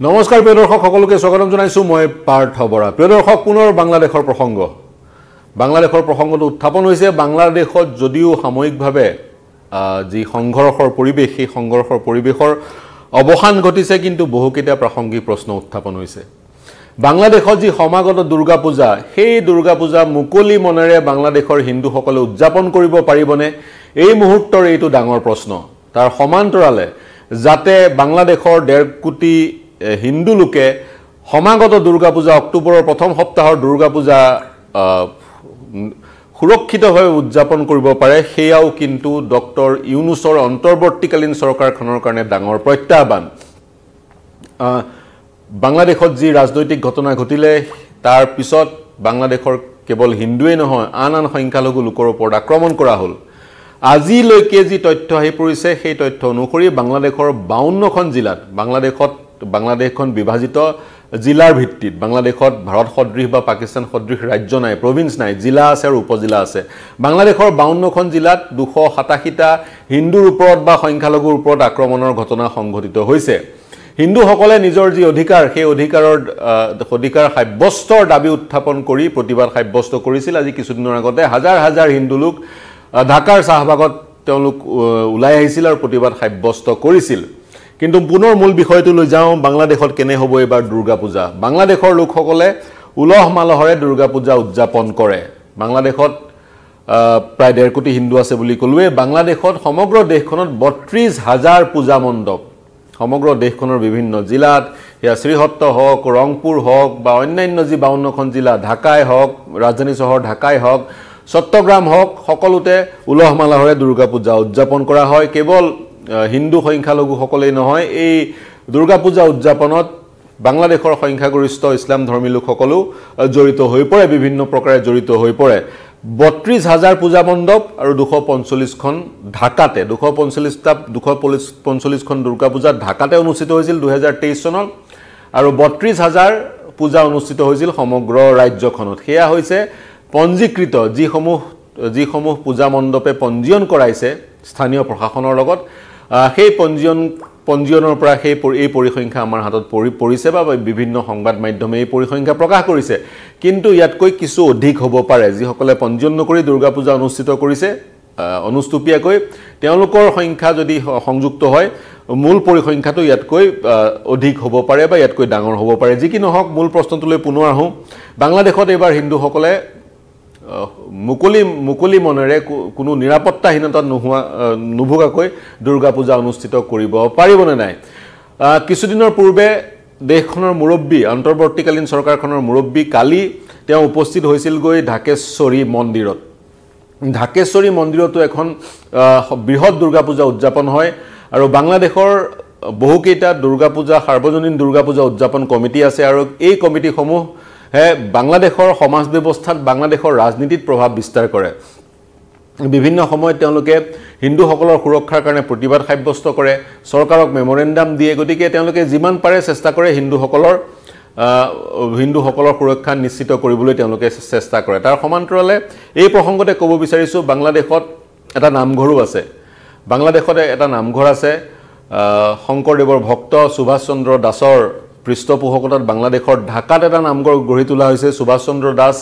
নমস্কাৰ প্ৰিয় দৰ্শক সকলোকে স্বাগতম জনাইছোঁ। মই পাৰ্থ বৰা। প্ৰিয় দৰ্শক পুনৰ বাংলাদেশৰ প্ৰসংগ। বাংলাদেশৰ প্ৰসংগটো উত্থাপন হৈছে। বাংলাদেশত যদিও সাময়িকভাৱে যি সংঘৰ্ষৰ পৰিৱেশ সেই সংঘৰ্ষৰ পৰিৱেশৰ অৱসান ঘটিছে কিন্তু বহুকেইটা প্ৰাসংগিক প্ৰশ্ন উত্থাপন হৈছে। বাংলাদেশত যি সমাগত দুৰ্গা পূজা সেই দুৰ্গা পূজা মুকলি মনেৰে বাংলাদেশৰ হিন্দুসকলে উদযাপন কৰিব পাৰিবনে? এই মুহূৰ্তৰ এইটো ডাঙৰ প্ৰশ্ন। তাৰ সমান্তৰালে যাতে বাংলাদেশৰ ডেৰ কোটি হিন্দু লোকে সমাগত দুৰ্গা পূজা অক্টোবৰৰ প্ৰথম সপ্তাহৰ দুৰ্গা পূজা সুৰক্ষিতভাৱে উদযাপন কৰিব পাৰে সেয়াও কিন্তু ডক্টৰ ইউনুছৰ অন্তৰ্বৰ্তীকালীন চৰকাৰখনৰ কাৰণে ডাঙৰ প্ৰত্যাহ্বান। বাংলাদেশত যি ৰাজনৈতিক ঘটনা ঘটিলে তাৰ পিছত বাংলাদেশৰ কেৱল হিন্দুৱেই নহয় আন আন সংখ্যালঘু লোকৰ ওপৰত আক্ৰমণ কৰা হ'ল। আজিলৈকে যি তথ্য আহি পৰিছে সেই তথ্য অনুসৰি বাংলাদেশৰ বাৱন্নখন জিলাত বাংলাদেশত বাংলাদেশখন বিভাজিত জিলাৰ ভিত্তিত বাংলাদেশত ভাৰত সদৃশ বা পাকিস্তান সদৃশ ৰাজ্য নাই প্ৰভিন্স নাই জিলা আছে আৰু উপজিলা আছে। বাংলাদেশৰ বাৱন্নখন জিলাত দুশ সাতাশীটা হিন্দুৰ ওপৰত বা সংখ্যালঘুৰ ওপৰত আক্ৰমণৰ ঘটনা সংঘটিত হৈছে। হিন্দুসকলে নিজৰ যি অধিকাৰ সেই অধিকাৰৰ অধিকাৰ সাব্যস্তৰ দাবী উত্থাপন কৰি প্ৰতিবাদ সাব্যস্ত কৰিছিল। আজি কিছুদিনৰ আগতে হাজাৰ হাজাৰ হিন্দু লোক ঢাকাৰ চাহবাগত তেওঁলোক ওলাই আহিছিল আৰু প্ৰতিবাদ সাব্যস্ত কৰিছিল। কিন্তু পুনৰ মূল বিষয়টো লৈ যাওঁ বাংলাদেশত কেনে হ'ব এইবাৰ দুৰ্গা পূজা? বাংলাদেশৰ লোকসকলে উলহ মালহেৰে দুৰ্গা পূজা উদযাপন কৰে। বাংলাদেশত প্ৰায় ডেৰ কোটি হিন্দু আছে বুলি ক'লোৱে। বাংলাদেশত সমগ্ৰ দেশখনত বত্ৰিছ হাজাৰ পূজা মণ্ডপ। সমগ্ৰ দেশখনৰ বিভিন্ন জিলাত সেয়া শ্ৰীসত্ৰ হওক ৰংপুৰ হওক বা অন্যান্য যি বাৱন্নখন জিলা ঢাকাই হওক ৰাজধানী চহৰ ঢাকাই হওক চট্টগ্ৰাম হওক সকলোতে উলহ মালহেৰে দুৰ্গা পূজা উদযাপন কৰা হয়। কেৱল হিন্দু সংখ্যালঘুসকলেই নহয় এই দুৰ্গা পূজা উদযাপনত বাংলাদেশৰ সংখ্যাগৰিষ্ঠ ইছলাম ধৰ্মী লোকসকলো জড়িত হৈ পৰে বিভিন্ন প্ৰকাৰে জড়িত হৈ পৰে। বত্ৰিছ হাজাৰ পূজা মণ্ডপ আৰু দুশ পঞ্চল্লিছখন ঢাকাতে দুশ পঞ্চল্লিছটা দুশ পঞ্চল্লিছখন দুৰ্গা পূজা ঢাকাতে অনুষ্ঠিত হৈছিল দুহেজাৰ তেইছ চনত আৰু বত্ৰিছ হাজাৰ পূজা অনুষ্ঠিত হৈছিল সমগ্ৰ ৰাজ্যখনত। সেয়া হৈছে পঞ্জীকৃত যিসমূহ যিসমূহ পূজা মণ্ডপে পঞ্জীয়ন কৰাইছে স্থানীয় প্ৰশাসনৰ লগত সেই পঞ্জীয়ন পঞ্জীয়নৰ পৰা সেই এই পৰিসংখ্যা আমাৰ হাতত পৰি পৰিছে বা বিভিন্ন সংবাদ মাধ্যমে এই পৰিসংখ্যা প্ৰকাশ কৰিছে। কিন্তু ইয়াতকৈ কিছু অধিক হ'ব পাৰে। যিসকলে পঞ্জীয়ন নকৰি দুৰ্গা পূজা অনুষ্ঠিত কৰিছে অনুষ্টুপীয়াকৈ তেওঁলোকৰ সংখ্যা যদি সংযুক্ত হয় মূল পৰিসংখ্যাটো ইয়াতকৈ অধিক হ'ব পাৰে বা ইয়াতকৈ ডাঙৰ হ'ব পাৰে। যি কি নহওক মূল প্ৰশ্নটোলৈ পুনৰ আহোঁ। বাংলাদেশত এইবাৰ হিন্দুসকলে মুকলি মুকলি মনেৰে কোনো নিৰাপত্তাহীনতাত নোহোৱা নোভোগাকৈ দুৰ্গা পূজা অনুষ্ঠিত কৰিব পাৰিবনে নাই? কিছুদিনৰ পূৰ্বে দেশখনৰ মুৰব্বী অন্তৰ্বৰ্তীকালীন চৰকাৰখনৰ মুৰব্বী কালি তেওঁ উপস্থিত হৈছিলগৈ ঢাকেশ্বৰী মন্দিৰত। ঢাকেশ্বৰী মন্দিৰতো এখন বৃহৎ দুৰ্গা পূজা উদযাপন হয় আৰু বাংলাদেশৰ বহুকেইটা দুৰ্গা পূজা সাৰ্বজনীন দুৰ্গা পূজা উদযাপন কমিটি আছে আৰু এই কমিটিসমূহে বাংলাদেশৰ সমাজ ব্যৱস্থাত বাংলাদেশৰ ৰাজনীতিত প্ৰভাৱ বিস্তাৰ কৰে। বিভিন্ন সময়ত তেওঁলোকে হিন্দুসকলৰ সুৰক্ষাৰ কাৰণে প্ৰতিবাদ সাব্যস্ত কৰে। চৰকাৰক মেমৰেণ্ডাম দিয়ে গতিকে তেওঁলোকে যিমান পাৰে চেষ্টা কৰে হিন্দুসকলৰ হিন্দুসকলৰ সুৰক্ষা নিশ্চিত কৰিবলৈ তেওঁলোকে চেষ্টা কৰে। তাৰ সমান্তৰালে এই প্ৰসংগতে ক'ব বিচাৰিছোঁ বাংলাদেশত এটা নামঘৰো আছে। বাংলাদেশতে এটা নামঘৰ আছে শংকৰদেৱৰ ভক্ত সুভাষ চন্দ্ৰ দাসৰ পৃষ্ঠপোষকতাত বাংলাদেশৰ ঢাকাত এটা নামঘৰ গঢ়ি তোলা হৈছে সুভাষ চন্দ্ৰ দাস।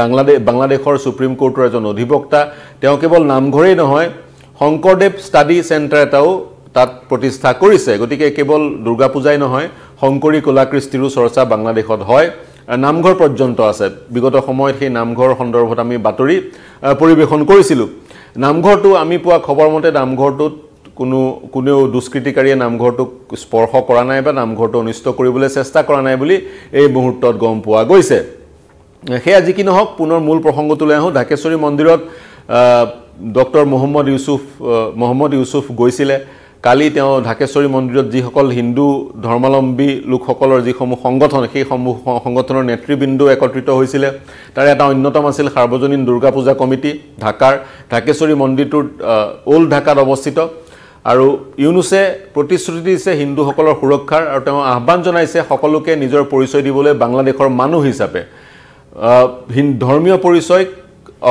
বাংলাদেশ বাংলাদেশৰ সুপ্ৰিম কোৰ্টৰ এজন অধিবক্তা। তেওঁ কেৱল নামঘৰেই নহয় শংকৰদেৱ ষ্টাডি চেণ্টাৰ এটাও তাত প্ৰতিষ্ঠা কৰিছে। গতিকে কেৱল দুৰ্গা পূজাই নহয় শংকৰী কলা কৃষ্টিৰো চৰ্চা বাংলাদেশত হয় নামঘৰ পৰ্যন্ত আছে। বিগত সময়ত সেই নামঘৰ সন্দৰ্ভত আমি বাতৰি পৰিৱেশন কৰিছিলোঁ। নামঘৰটো আমি পোৱা খবৰ মতে নামঘৰটোত কোনো কোনেও দুষ্কৃতিকাৰীয়ে নামঘৰটোক স্পৰ্শ কৰা নাই বা নামঘৰটো অনিষ্ট কৰিবলৈ চেষ্টা কৰা নাই বুলি এই মুহূৰ্তত গম পোৱা গৈছে। সেয়া যি কি নহওক পুনৰ মূল প্ৰসংগটোলৈ আহোঁ। ঢাকেশ্বৰী মন্দিৰত ডক্টৰ মহম্মদ ইউচুফ মহম্মদ ইউচুফ গৈছিলে। কালি তেওঁ ঢাকেশ্বৰী মন্দিৰত যিসকল হিন্দু ধৰ্মাৱলম্বী লোকসকলৰ যিসমূহ সংগঠন সেই সমূহ সংগঠনৰ নেতৃবৃন্দ একত্ৰিত হৈছিলে। তাৰে এটা অন্যতম আছিল সাৰ্বজনীন দুৰ্গা পূজা কমিটি ঢাকাৰ। ঢাকেশ্বৰী মন্দিৰটোত অ'ল্ড ঢাকাত অৱস্থিত। আৰু ইউনুছে প্ৰতিশ্ৰুতি দিছে হিন্দুসকলৰ সুৰক্ষাৰ আৰু তেওঁ আহ্বান জনাইছে সকলোকে নিজৰ পৰিচয় দিবলৈ বাংলাদেশৰ মানুহ হিচাপে। ধৰ্মীয় পৰিচয়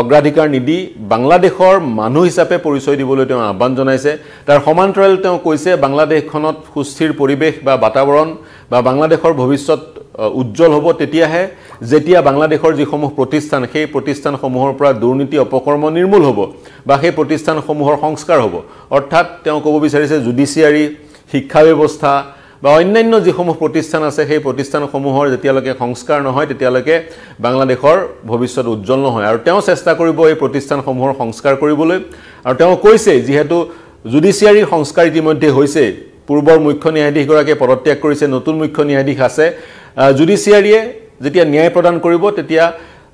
অগ্ৰাধিকাৰ নিদি বাংলাদেশৰ মানুহ হিচাপে পৰিচয় দিবলৈ তেওঁ আহ্বান জনাইছে। তাৰ সমান্তৰাল তেওঁ কৈছে বাংলাদেশখনত সুস্থিৰ পৰিৱেশ বা বাতাবৰণ বা বাংলাদেশৰ ভৱিষ্যত উজ্জ্বল হ'ব তেতিয়াহে যেতিয়া বাংলাদেশৰ যিসমূহ প্ৰতিষ্ঠান সেই প্ৰতিষ্ঠানসমূহৰ পৰা দুৰ্নীতি অপকৰ্ম নিৰ্মূল হ'ব। বা সেই প্ৰতিষ্ঠানসমূহৰ সংস্কাৰ হ'ব। অৰ্থাৎ তেওঁ ক'ব বিচাৰিছে জুডিচিয়াৰী শিক্ষা ব্যৱস্থা বা অন্যান্য যিসমূহ প্ৰতিষ্ঠান আছে সেই প্ৰতিষ্ঠানসমূহৰ যেতিয়ালৈকে সংস্কাৰ নহয় তেতিয়ালৈকে বাংলাদেশৰ ভৱিষ্যত উজ্জ্বল নহয়। আৰু তেওঁ চেষ্টা কৰিব এই প্ৰতিষ্ঠানসমূহৰ সংস্কাৰ কৰিবলৈ। আৰু তেওঁ কৈছে যিহেতু জুডিচিয়াৰীৰ সংস্কাৰ ইতিমধ্যে হৈছে পূৰ্বৰ মুখ্য ন্যায়াধীশগৰাকীয়ে পদত্যাগ কৰিছে নতুন মুখ্য ন্যায়াধীশ আছে। জুডিচিয়াৰীয়ে যেতিয়া ন্যায় প্ৰদান কৰিব তেতিয়া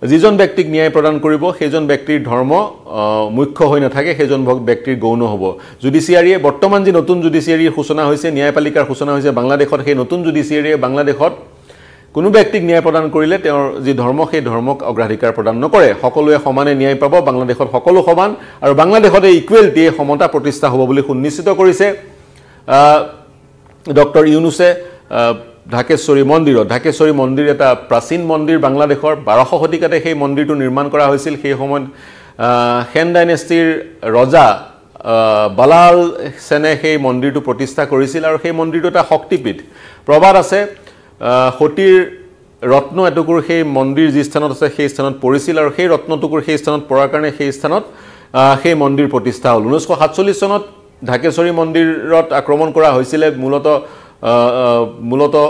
যিজন ব্যক্তিক ন্যায় প্ৰদান কৰিব সেইজন ব্যক্তিৰ ধৰ্ম মুখ্য হৈ নাথাকে সেইজন ব্যক্তিৰ গৌণ হ'ব। জুডিচিয়াৰীয়ে বৰ্তমান যি নতুন জুডিচিয়াৰীৰ সূচনা হৈছে ন্যায়পালিকাৰ সূচনা হৈছে বাংলাদেশত সেই নতুন জুডিচিয়াৰীয়ে বাংলাদেশত কোনো ব্যক্তিক ন্যায় প্ৰদান কৰিলে তেওঁৰ যি ধৰ্ম সেই ধৰ্মক অগ্ৰাধিকাৰ প্ৰদান নকৰে। সকলোৱে সমানে ন্যায় পাব বাংলাদেশত সকলো সমান আৰু বাংলাদেশত এই ইকুৱেলিটি এই সমতা প্ৰতিষ্ঠা হ'ব বুলি সুনিশ্চিত কৰিছে ডক্টৰ ইউনুছে ঢাকেশ্বৰী মন্দিৰত ঢাকেশ্বৰী মন্দিৰ এটা প্ৰাচীন মন্দিৰ বাংলাদেশৰ বাৰশ শতিকাতে সেই মন্দিৰটো নিৰ্মাণ কৰা হৈছিল। সেই সময়ত সেন ডাইনেষ্টিৰ ৰজা বালাল সেনে সেই মন্দিৰটো প্ৰতিষ্ঠা কৰিছিল আৰু সেই মন্দিৰটো এটা শক্তিপীঠ। প্ৰবাদ আছে সতীৰ ৰত্ন এটুকুৰ সেই মন্দিৰ যি স্থানত আছে সেই স্থানত পৰিছিল আৰু সেই ৰত্নটুকুৰ সেই স্থানত পৰাৰ কাৰণে সেই স্থানত সেই মন্দিৰ প্ৰতিষ্ঠা হ'ল। ঊনৈছশ সাতচল্লিছ চনত ঢাকেশ্বৰী মন্দিৰত আক্ৰমণ কৰা হৈছিলে। মূলতঃ মূলতঃ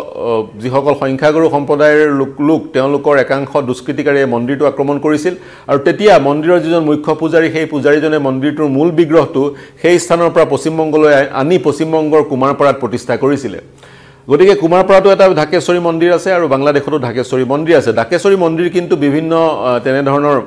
যিসকল সংখ্যাগুৰু সম্প্ৰদায়ৰ লোক লোক তেওঁলোকৰ একাংশ দুষ্কৃতিকাৰীয়ে মন্দিৰটো আক্ৰমণ কৰিছিল। আৰু তেতিয়া মন্দিৰৰ যিজন মুখ্য পূজাৰী সেই পূজাৰীজনে মন্দিৰটোৰ মূল বিগ্ৰহটো সেই স্থানৰ পৰা পশ্চিমবংগলৈ আনি পশ্চিমবংগৰ কুমাৰপাৰাত প্ৰতিষ্ঠা কৰিছিলে। গতিকে কুমাৰপাৰাতো এটা ঢাকেশ্বৰী মন্দিৰ আছে আৰু বাংলাদেশতো ঢাকেশ্বৰী মন্দিৰ আছে। ঢাকেশ্বৰী মন্দিৰ কিন্তু বিভিন্ন তেনেধৰণৰ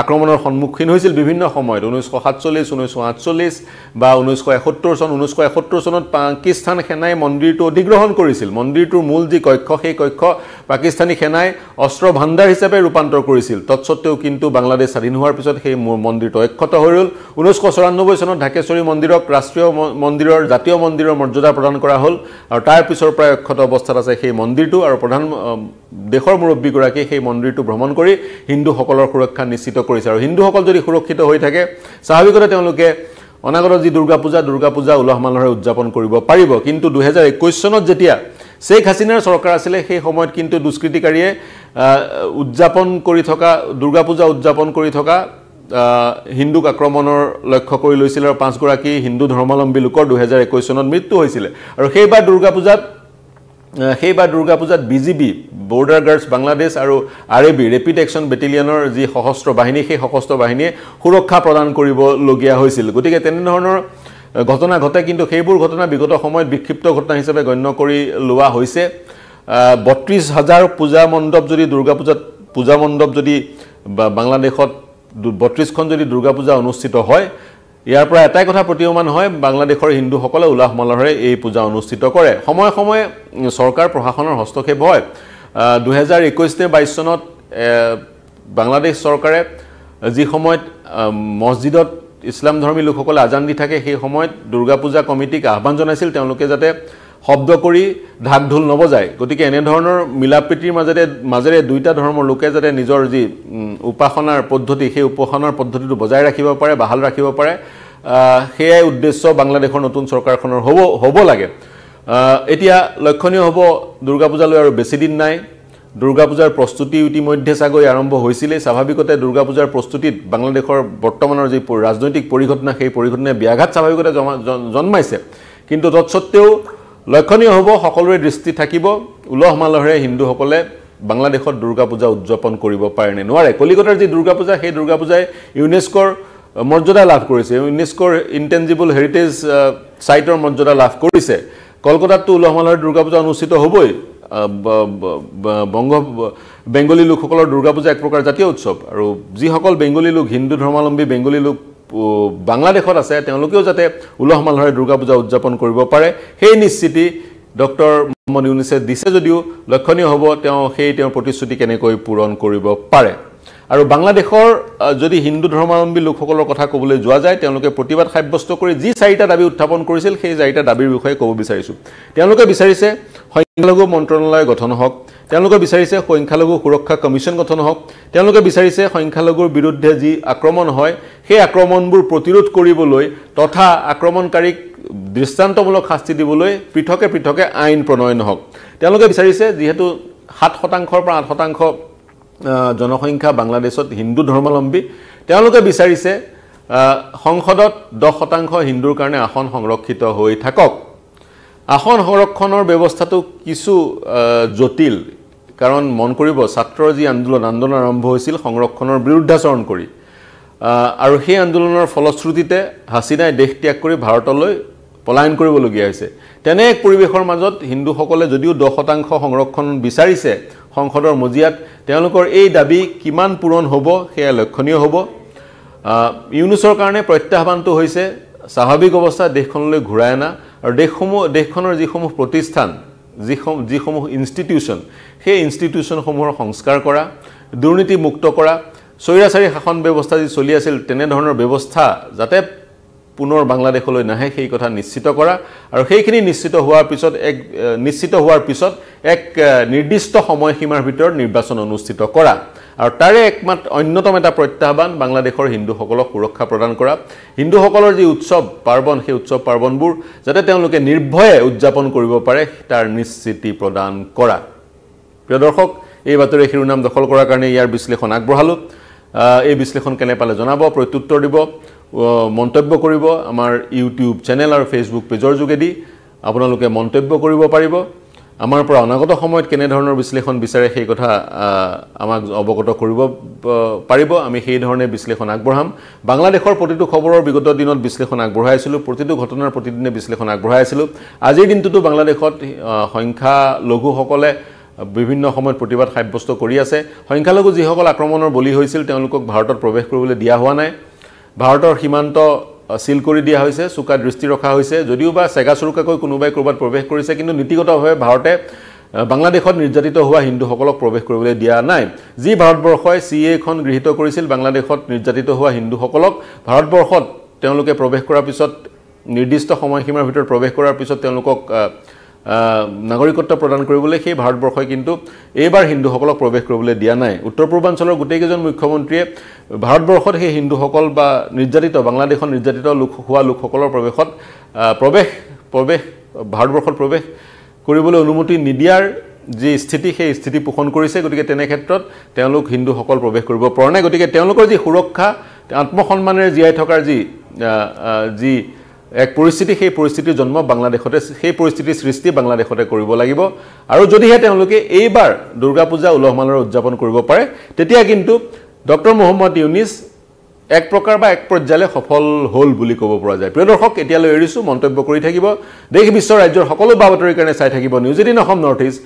আক্ৰমণৰ সন্মুখীন হৈছিল বিভিন্ন সময়ত ঊনৈছশ সাতচল্লিছ ঊনৈছশ আঠচল্লিছ বা ঊনৈছশ এসত্তৰ চন ঊনৈছশ এসত্তৰ চনত পাকিস্তান সেনাই মন্দিৰটো অধিগ্ৰহণ কৰিছিল। মন্দিৰটোৰ মূল যি কক্ষ সেই কক্ষ পাকিস্তানী সেনাই অস্ত্ৰ ভাণ্ডাৰ হিচাপে ৰূপান্তৰ কৰিছিল। তৎসত্বেও কিন্তু বাংলাদেশ স্বাধীন হোৱাৰ পিছত সেই মন্দিৰটো অক্ষত হৈ ৰ'ল। ঊনৈছশ চৌৰান্নব্বৈ চনত ঢাকেশ্বৰী মন্দিৰক ৰাষ্ট্ৰীয় মন্দিৰৰ জাতীয় মন্দিৰৰ মৰ্যাদা প্ৰদান কৰা হ'ল আৰু তাৰ পিছৰ পৰাই অক্ষত অৱস্থাত আছে সেই মন্দিৰটো আৰু প্ৰধান দেশৰ মুৰব্বীগৰাকীয়ে সেই মন্দিৰটো ভ্ৰমণ কৰি হিন্দুসকলৰ সুৰক্ষা নিশ্চিত কৰিছে। আৰু হিন্দুসকল যদি সুৰক্ষিত হৈ থাকে স্বাভাৱিকতে তেওঁলোকে অনাগত যি দুৰ্গা পূজা দুৰ্গা পূজা উলহ মালহেৰে উদযাপন কৰিব পাৰিব। কিন্তু দুহেজাৰ একৈছ চনত যেতিয়া শ্বেখ হাছিনাৰ চৰকাৰ আছিলে সেই সময়ত কিন্তু দুষ্কৃতিকাৰীয়ে উদযাপন কৰি থকা দুৰ্গা পূজা উদযাপন কৰি থকা হিন্দুক আক্ৰমণৰ লক্ষ্য কৰি লৈছিল আৰু পাঁচগৰাকী হিন্দু ধৰ্মাৱলম্বী লোকৰ দুহেজাৰ একৈছ চনত মৃত্যু হৈছিলে। আৰু সেইবাৰ দুৰ্গা পূজাত সেইবাৰ দুৰ্গা পূজাত B G B border guards Bangladesh আৰু R A B rapid action বেটেলিয়নৰ যি সশস্ত্ৰ বাহিনী সেই সশস্ত্ৰ বাহিনীয়ে সুৰক্ষা প্ৰদান কৰিবলগীয়া হৈছিল। গতিকে তেনেধৰণৰ ঘটনা ঘটে কিন্তু সেইবোৰ ঘটনা বিগত সময়ত বিক্ষিপ্ত ঘটনা হিচাপে গণ্য কৰি লোৱা হৈছে। বত্ৰিছ হাজাৰ পূজা মণ্ডপ যদি দুৰ্গা পূজাত পূজা মণ্ডপ যদি বাংলাদেশত বত্ৰিছখন যদি দুৰ্গা পূজা অনুষ্ঠিত হয় ইয়াৰ পৰা এটাই কথা প্ৰতীয়মান হয় বাংলাদেশৰ হিন্দুসকলে উলাহ মালহেৰে এই পূজা অনুষ্ঠিত কৰে। সময়ে সময়ে চৰকাৰ প্ৰশাসনৰ হস্তক্ষেপ হয়। দুহেজাৰ একৈছ নে বাইছ চনত বাংলাদেশ চৰকাৰে যি সময়ত মছজিদত ইছলাম ধৰ্মী লোকসকলে আজান দি থাকে সেই সময়ত দুৰ্গা পূজা কমিটিক আহ্বান জনাইছিল তেওঁলোকে যাতে শব্দ কৰি ঢাক ঢোল নবজায়। গতিকে এনেধৰণৰ মিলা প্ৰীতিৰ মাজেৰে মাজেৰে দুয়োটা ধৰ্মৰ লোকে যাতে নিজৰ যি উপাসনাৰ পদ্ধতি সেই উপাসনাৰ পদ্ধতিটো বজাই ৰাখিব পাৰে বাহাল ৰাখিব পাৰে সেয়াই উদ্দেশ্য বাংলাদেশৰ নতুন চৰকাৰখনৰ হ'ব হ'ব লাগে। এতিয়া লক্ষণীয় হ'ব দুৰ্গা পূজালৈ আৰু বেছিদিন নাই। দুৰ্গা পূজাৰ প্ৰস্তুতি ইতিমধ্যে চাগৈ আৰম্ভ হৈছিলেই। স্বাভাৱিকতে দুৰ্গা পূজাৰ প্ৰস্তুতিত বাংলাদেশৰ বৰ্তমানৰ যি ৰাজনৈতিক পৰিঘটনা সেই পৰিঘটনাই ব্যাঘাত স্বাভাৱিকতে জন্মাইছে। কিন্তু তৎসত্বেও লক্ষণীয় হ'ব সকলোৰে দৃষ্টি থাকিব। উলহ মালহেৰে হিন্দুসকলে বাংলাদেশত দুৰ্গা পূজা উদযাপন কৰিব পাৰে নে নোৱাৰে? কলিকতাৰ যি দুৰ্গা পূজা সেই দুৰ্গা পূজাই ইউনেস্ক'ৰ মৰ্যাদা লাভ কৰিছে। ইউনেস্ক'ৰ ইণ্টেঞ্জিবল হেৰিটেজ ছাইটৰ মৰ্যাদা লাভ কৰিছে। কলকাতাততো উলহ মালহেৰে দুৰ্গা পূজা অনুষ্ঠিত হ'বই। বংগ বেংগলী লোকসকলৰ দুৰ্গা পূজা এক প্ৰকাৰ জাতীয় উৎসৱ। আৰু যিসকল বেংগলী লোক হিন্দু ধৰ্মাৱলম্বী বেংগলী লোক বাংলাদেশত আছে তেওঁলোকেও যাতে উলহ মালহেৰে দুৰ্গা পূজা উদযাপন কৰিব পাৰে সেই নিশ্চিতি ডক্টৰ মহম্মদ ইউনিছে দিছে যদিও লক্ষণীয় হ'ব তেওঁ সেই তেওঁৰ প্ৰতিশ্ৰুতি কেনেকৈ পূৰণ কৰিব পাৰে। আৰু বাংলাদেশৰ যদি হিন্দু ধৰ্মাৱলম্বী লোকসকলৰ কথা ক'বলৈ যোৱা যায় তেওঁলোকে প্ৰতিবাদ সাব্যস্ত কৰি যি চাৰিটা দাবী উত্থাপন কৰিছিল সেই চাৰিটা দাবীৰ বিষয়ে ক'ব বিচাৰিছোঁ। তেওঁলোকে বিচাৰিছে সংখ্যালঘু মন্ত্ৰণালয় গঠন হওক তেওঁলোকে বিচাৰিছে সংখ্যালঘু সুৰক্ষা কমিশ্যন গঠন হওক তেওঁলোকে বিচাৰিছে সংখ্যালঘুৰ বিৰুদ্ধে যি আক্ৰমণ হয় সেই আক্ৰমণবোৰ প্ৰতিৰোধ কৰিবলৈ তথা আক্ৰমণকাৰীক দৃষ্টান্তমূলক শাস্তি দিবলৈ পৃথকে পৃথকে আইন প্ৰণয়ন হওক। তেওঁলোকে বিচাৰিছে যিহেতু সাত শতাংশৰ পৰা আঠ শতাংশ জনসংখ্যা বাংলাদেশত হিন্দু ধৰ্মাৱলম্বী তেওঁলোকে বিচাৰিছে সংসদত দহ শতাংশ হিন্দুৰ কাৰণে আসন সংৰক্ষিত হৈ থাকক। আসন সংৰক্ষণৰ ব্যৱস্থাটো কিছু জটিল। কাৰণ মন কৰিব ছাত্ৰৰ যি আন্দোলন আন্দোলন আৰম্ভ হৈছিল সংৰক্ষণৰ বিৰুদ্ধাচৰণ কৰি। আৰু সেই আন্দোলনৰ ফলশ্ৰুতিতে হাছিনাই দেশ ত্যাগ কৰি ভাৰতলৈ পলায়ন কৰিবলগীয়া হৈছে। তেনে এক পৰিৱেশৰ মাজত হিন্দুসকলে যদিও দহ শতাংশ সংৰক্ষণ বিচাৰিছে সংসদৰ মজিয়াত তেওঁলোকৰ এই দাবী কিমান পূৰণ হ'ব সেয়া লক্ষণীয় হ'ব। ইউনুছৰ কাৰণে প্ৰত্যাহ্বানটো হৈছে স্বাভাৱিক অৱস্থা দেশখনলৈ ঘূৰাই অনা। আৰু দেশসমূহ দেশখনৰ যিসমূহ প্ৰতিষ্ঠান যিসমূহ যিসমূহ ইনষ্টিটিউশ্যন সেই ইনষ্টিটিউশ্যনসমূহৰ সংস্কাৰ কৰা দুৰ্নীতিমুক্ত কৰা স্বৈৰাচাৰী শাসন ব্যৱস্থা যি চলি আছিল তেনেধৰণৰ ব্যৱস্থা যাতে পুনৰ বাংলাদেশলৈ নাহে সেই কথা নিশ্চিত কৰা আৰু সেইখিনি নিশ্চিত হোৱাৰ পিছত এক নিশ্চিত হোৱাৰ পিছত এক নিৰ্দিষ্ট সময়সীমাৰ ভিতৰত নিৰ্বাচন অনুষ্ঠিত কৰা। আৰু তাৰে একমাত্ৰ অন্যতম এটা প্ৰত্যাহ্বান বাংলাদেশৰ হিন্দুসকলক সুৰক্ষা প্ৰদান কৰা। হিন্দুসকলৰ যি উৎসৱ পাৰ্বণ সেই উৎসৱ পাৰ্বণবোৰ যাতে তেওঁলোকে নিৰ্ভয়ে উদযাপন কৰিব পাৰে তাৰ নিশ্চিতি প্ৰদান কৰা। প্ৰিয় দৰ্শক এই বাতৰি শিৰোনাম দখল কৰাৰ কাৰণে ইয়াৰ বিশ্লেষণ আগবঢ়ালোঁ। এই বিশ্লেষণ কেনে পালে জনাব প্ৰত্যুত্তৰ দিব মন্তব্য কৰিব আমাৰ ইউটিউব চেনেল আৰু ফেচবুক পেজৰ যোগেদি। আপোনালোকে মন্তব্য কৰিব পাৰিব। আমাৰ পৰা অনাগত সময়ত কেনেধৰণৰ বিশ্লেষণ বিচাৰে সেই কথা আমাক অৱগত কৰিব পাৰিব। আমি সেই ধৰণে বিশ্লেষণ আগবঢ়াম। বাংলাদেশৰ প্ৰতিটো খবৰৰ বিগত দিনত বিশ্লেষণ আগবঢ়াই আছিলোঁ। প্ৰতিটো ঘটনাৰ প্ৰতিদিনে বিশ্লেষণ আগবঢ়াই আছিলোঁ। আজিৰ দিনটোতো বাংলাদেশত সংখ্যালঘুসকলে বিভিন্ন সময়ত প্ৰতিবাদ সাব্যস্ত কৰি আছে। সংখ্যালঘু যিসকল আক্ৰমণৰ বলি হৈছিল তেওঁলোকক ভাৰতত প্ৰৱেশ কৰিবলৈ দিয়া হোৱা নাই। ভাৰতৰ সীমান্ত চিল কৰি দিয়া হৈছে চোকা দৃষ্টি ৰখা হৈছে। যদিও বা চেগা চুৰুকাকৈ কোনোবাই ক'ৰবাত প্ৰৱেশ কৰিছে কিন্তু নীতিগতভাৱে ভাৰতে বাংলাদেশত নিৰ্যাতিত হোৱা হিন্দুসকলক প্ৰৱেশ কৰিবলৈ দিয়া নাই। যি ভাৰতবৰ্ষই চি এখন গৃহীত কৰিছিল বাংলাদেশত নিৰ্যাতিত হোৱা হিন্দুসকলক ভাৰতবৰ্ষত তেওঁলোকে প্ৰৱেশ কৰাৰ পিছত নিৰ্দিষ্ট সময়সীমাৰ ভিতৰত প্ৰৱেশ কৰাৰ পিছত তেওঁলোকক নাগৰিকত্ব প্ৰদান কৰিবলৈ সেই ভাৰতবৰ্ষই কিন্তু এইবাৰ হিন্দুসকলক প্ৰৱেশ কৰিবলৈ দিয়া নাই। উত্তৰ পূৰ্বাঞ্চলৰ গোটেইকেইজন মুখ্যমন্ত্ৰীয়ে ভাৰতবৰ্ষত সেই হিন্দুসকল বা নিৰ্যাতিত বাংলাদেশত নিৰ্যাতিত লোক হোৱা লোকসকলৰ প্ৰৱেশত প্ৰৱেশ প্ৰৱেশ ভাৰতবৰ্ষত প্ৰৱেশ কৰিবলৈ অনুমতি নিদিয়াৰ যি স্থিতি সেই স্থিতি পোষণ কৰিছে। গতিকে তেনে ক্ষেত্ৰত তেওঁলোক হিন্দুসকল প্ৰৱেশ কৰিব পৰা নাই। গতিকে তেওঁলোকৰ যি সুৰক্ষা আত্মসন্মানেৰে জীয়াই থকাৰ যি যি এক পৰিস্থিতি সেই পৰিস্থিতিৰ জন্ম বাংলাদেশতে সেই পৰিস্থিতিৰ সৃষ্টি বাংলাদেশতে কৰিব লাগিব। আৰু যদিহে তেওঁলোকে এইবাৰ দুৰ্গা পূজা উলহ মালৰে উদযাপন কৰিব পাৰে তেতিয়া কিন্তু ডক্টৰ মহম্মদ ইউনিছ এক প্ৰকাৰ বা এক পৰ্যায়লৈ সফল হ'ল বুলি ক'ব পৰা যায়। প্ৰিয় দৰ্শক এতিয়ালৈ এৰিছোঁ মন্তব্য কৰি থাকিব। দেশ বিশ্বৰ ৰাজ্যৰ সকলো বা বাতৰিৰ কাৰণে চাই থাকিব news eighteen Assam north east.